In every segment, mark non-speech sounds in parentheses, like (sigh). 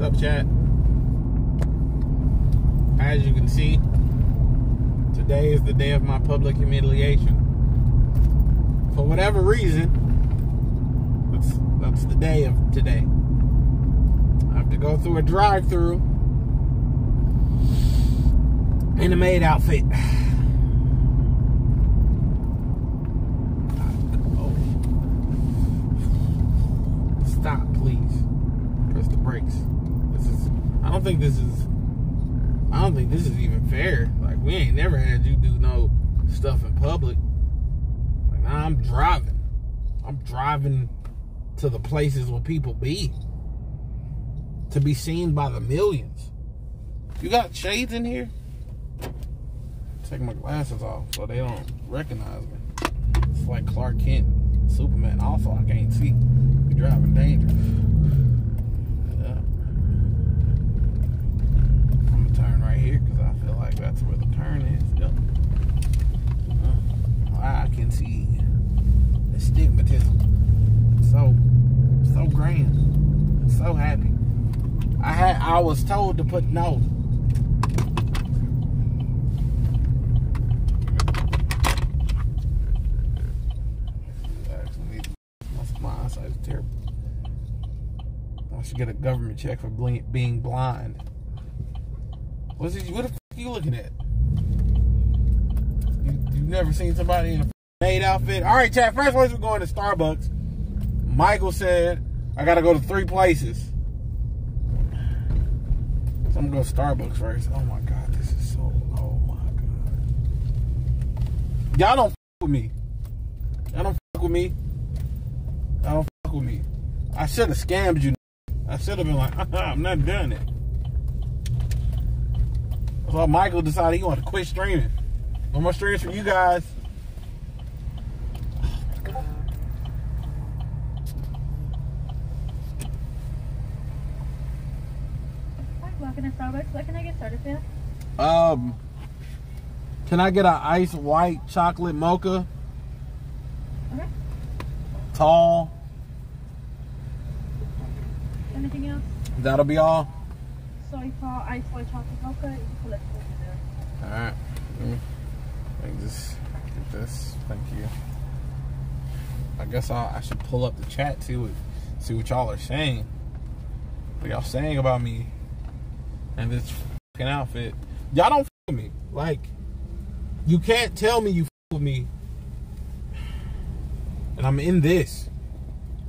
What's up, chat? As you can see, today is the day of my public humiliation. For whatever reason, that's that's the day of today. I have to go through a drive-through in a maid outfit. (sighs) Oh. Stop, please. Press the brakes. I don't think this is. I don't think this is even fair. Like we ain't never had you do no stuff in public. Like I'm driving. I'm driving to the places where people be. To be seen by the millions. You got shades in here? Take my glasses off so they don't recognize me. It's like Clark Kent, Superman. Also, I can't see. Be driving dangerous. Yeah. I'm gonna turn right here because I feel like that's where the turn is. Yep. I can see astigmatism. So, so grand. So happy. I had. I was told to put no. I should get a government check for being blind. What's it, what the you looking at? You, you've never seen somebody in a maid outfit? All right, chat. First place we're going to Starbucks. Michael said I gotta go to three places. So I'm gonna go to Starbucks first. Oh my god, this is so. Oh my god. Y'all don't with me. Y'all don't fuck with me. Y'all don't fuck with me. I should have scammed you. I should have been like, (laughs) I'm not doing it. Why Michael decided he wanted to quit streaming. No more streams for you guys. Hi, welcome to Starbucks. What can I get started you? Um, can I get an ice white chocolate mocha? Okay. Tall. Anything else? That'll be all. Soy chocolate mocha. You can pull it over there. All right. Let me, just get this. Thank you. I guess I'll, I should pull up the chat see what see what y'all are saying. What y'all saying about me and this fucking outfit? Y'all don't with me. Like you can't tell me you with me, and I'm in this.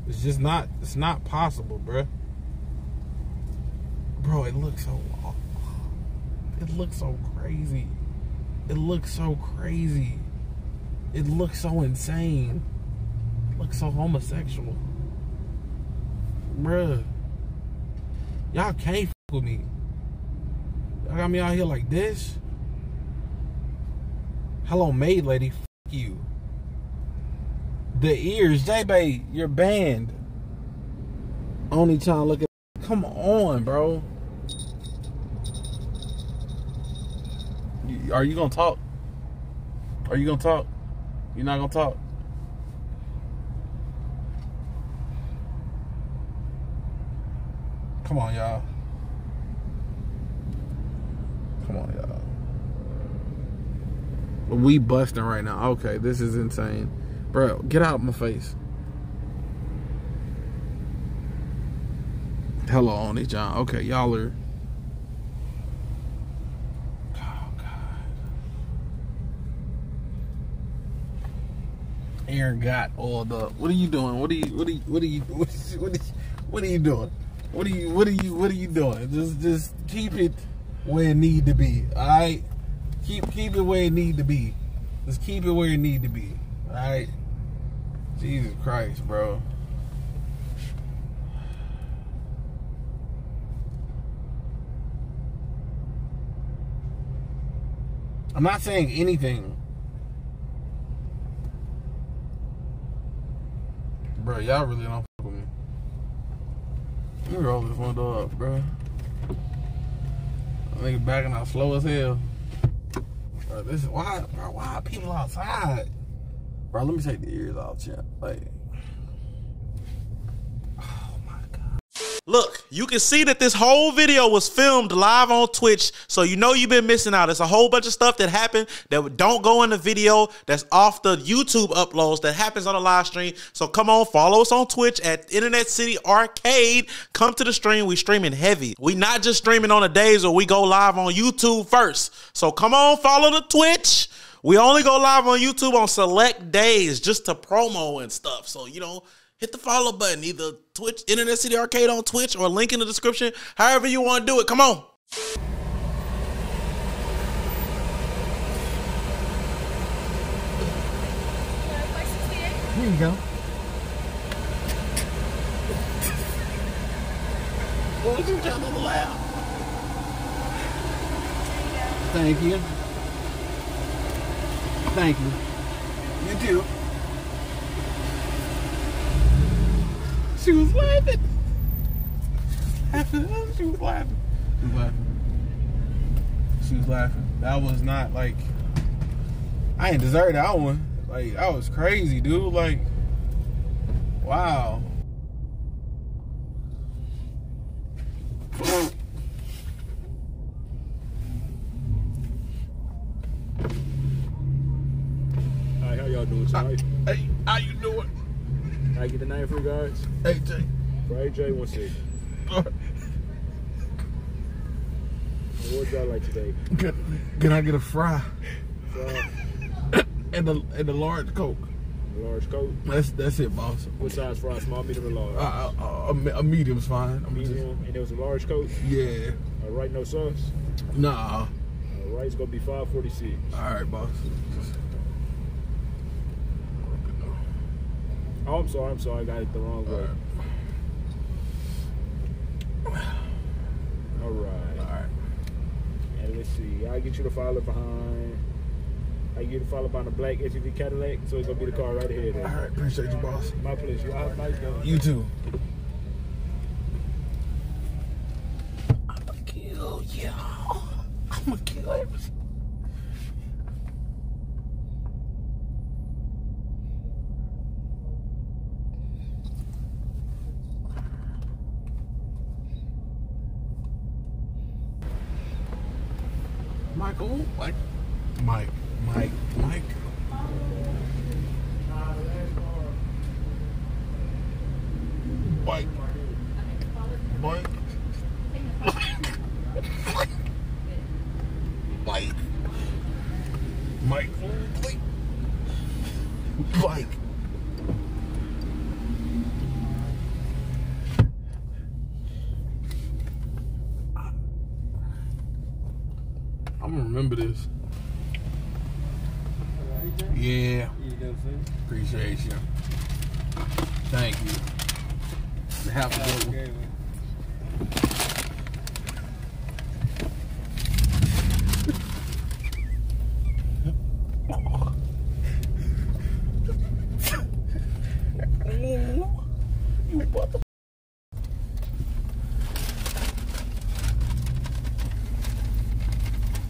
It's just not. It's not possible, bruh. Bro, it looks so. It looks so crazy. It looks so crazy. It looks so insane. It looks so homosexual. Bruh. Y'all can't f with me. Y'all got me out here like this. Hello, maid lady. F you. The ears, J Bay, you're banned. Only trying to look at. Come on, bro. Are you gonna talk? Are you gonna talk? You're not gonna talk? Come on, y'all. Come on, y'all. We busting right now. Okay, this is insane. Bro, get out of my face. Hello, Oni-chan. Okay, y'all are. Aaron got all the. What are you doing? What are you? What are you? What are you? (laughs) What is, what is, what are you doing? What are you? What are you? What are you doing? Just, just keep it where it need to be. All right. Keep, keep it where it need to be. Just keep it where it need to be. All right. Jesus Christ, bro. I'm not saying anything. Y'all really don't fuck with me. Me roll this window up, bro. I think backing out slow as hell. Bro, this is why, bro, why people outside? Bro, let me take the ears off, champ. Like, oh my god. Look, you can see that this whole video was filmed live on Twitch, so you know you've been missing out. It's a whole bunch of stuff that happened that don't go in the video that's off the YouTube uploads that happens on the live stream. So come on, follow us on Twitch at Internet City Arcade. Come to the stream. We streaming heavy. We not just streaming on the days where we go live on YouTube first. So come on, follow the Twitch. We only go live on YouTube on select days just to promo and stuff. So, you know, hit the follow button, either Twitch, Internet City Arcade on Twitch, or link in the description. However you want to do it. Come on. Here you go. What was you trying to laugh? Thank you. Thank you. You too. She was laughing. she was laughing. She was laughing. She was laughing. That was not like I ain't deserve that one. Like that was crazy, dude. Like, wow. Hi, how y'all doing tonight? Hey, how you doing? Can I get the name for you guys? Jay. For AJ, one second. What y'all like today? Can, can I get a fry Fry, and a and a large coke? a large coke. That's that's it, boss. What size fry? Small, medium, or large? Uh, uh, a, a medium's fine. I'm just, Medium, and it was a large coke. yeah. All right, no sauce. Nah. All right, it's gonna be five forty six. All right, boss. Oh, I'm sorry. I'm sorry. I got it the wrong way. All right. All right. And let's see. I get you to follow behind. I get you to follow behind the black SUV Cadillac. So it's gonna be the car right ahead. All right. Appreciate you, boss. My pleasure. A nice. You too. Michael, Mike, Mike, Mike, Mike. Mike. Mike. Mike. Mike. Mike. Mike. Remember this. Yeah. Appreciate you. Thank you. Have a good one.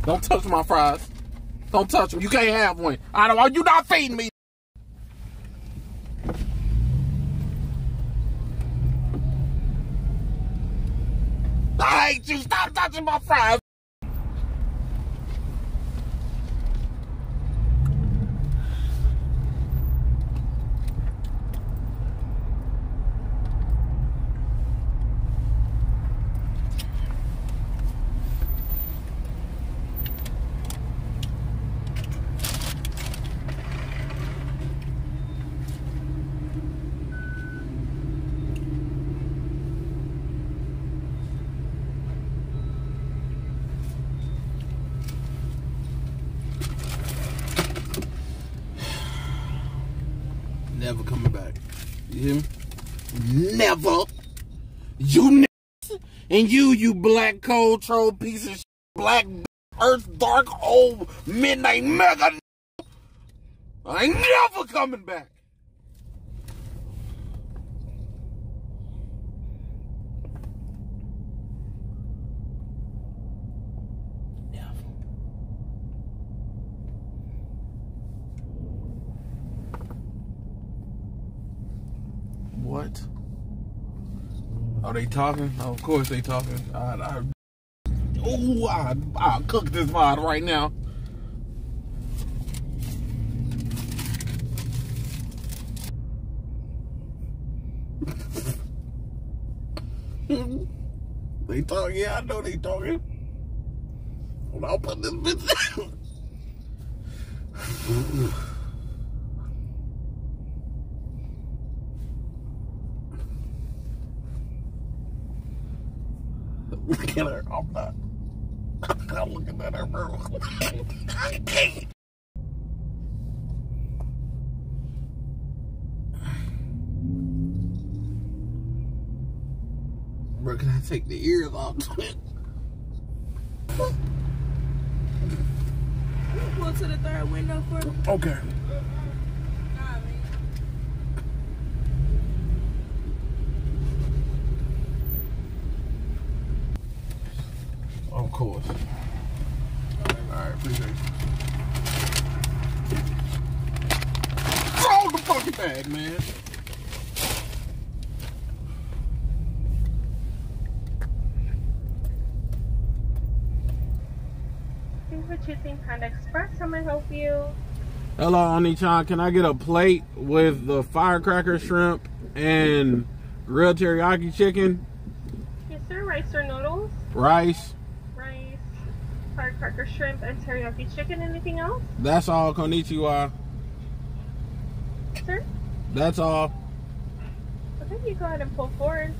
Don't touch my fries. Don't touch them. You can't have one. I don't want you not feeding me. I hate you. Stop touching my fries. Never coming back. You hear me? Never. You and you, you black cold troll piece of shit, black earth dark old midnight mega. I ain't never coming back. What? Are they talking? Oh, of course they talking. I, I, ooh, I, I'll cook this mod right now. (laughs) they talking. Yeah, I know they talking. Well, I'll put this bitch (laughs) down. (laughs) I'm not. I'm not looking at her, bro. I can't. Bro, can I take the ears off to it? Pull to the third window for. Okay. Of course. Alright, appreciate you. Throw the fucking bag, man. Thanks for choosing Panda Express. How may I help you? Hello, Oni-chan. Can I get a plate with the firecracker shrimp and grilled teriyaki chicken, Yes, sir. Rice or noodles? rice? Rice, firecracker shrimp, and teriyaki chicken. Anything else? That's all, konnichiwa. Sir? That's all. Okay, you go ahead and pull forward.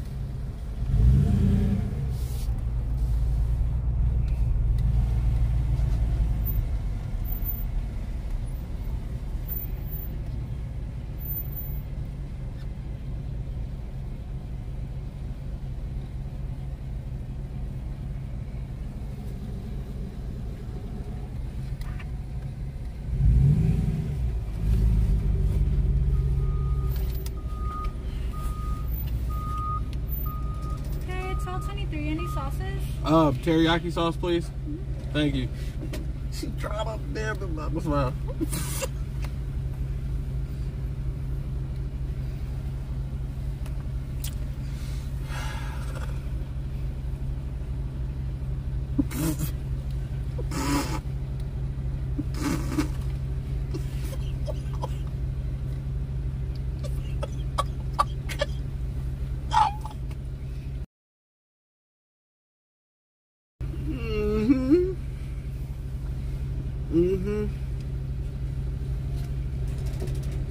Okay, it's all 23. Any sauces? Uh, teriyaki sauce, please. Thank you. She tried up there, but not the smile.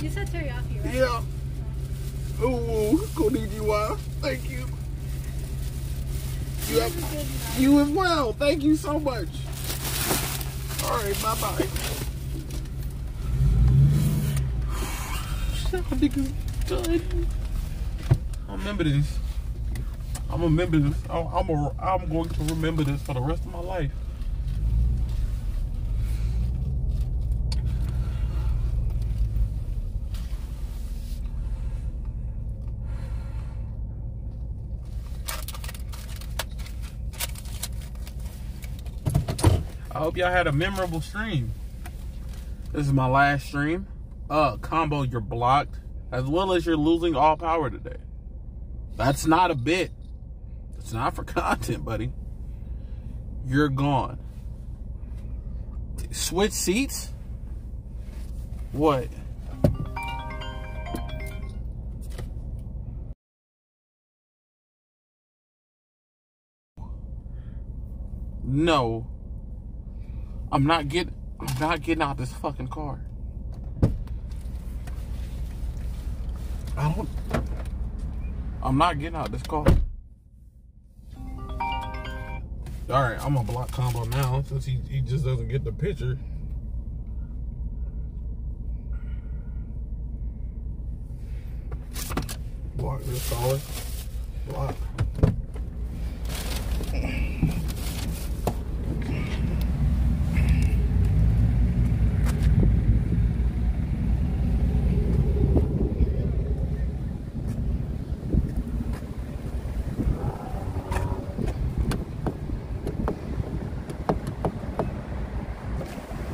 You said teriyaki, right? Yeah. Ooh, konnichiwa. Thank you. You have, you as well. Thank you so much. All right, bye bye. niggas done. I remember this. I'm remember this. I'm I'm, a, I'm going to remember this for the rest of my life. Hope y'all had a memorable stream. This is my last stream. Uh, combo, you're blocked, as well as you're losing all power today. That's not a bit. It's not for (laughs) content, buddy. You're gone. Switch seats? What? No. I'm not getting I'm not getting out this fucking car. I don't I'm not getting out this car. Alright, I'm gonna block combo now since he, he just doesn't get the picture. Block this solid. Block.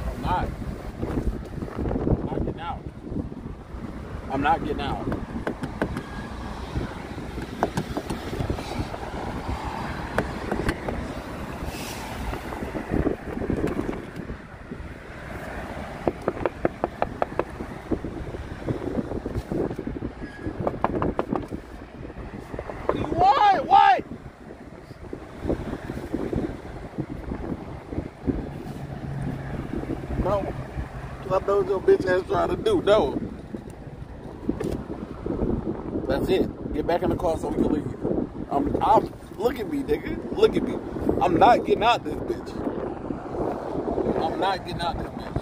I'm not. I'm not getting out. I'm not getting out. I know your bitch ass trying to do. No. That's it. Get back in the car so we can leave. I'm, I'm, look at me, nigga. Look at me. I'm not getting out this bitch. I'm not getting out this bitch.